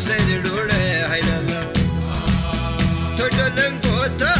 seni lule hayrana Tojolen kota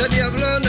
Hasta Diablo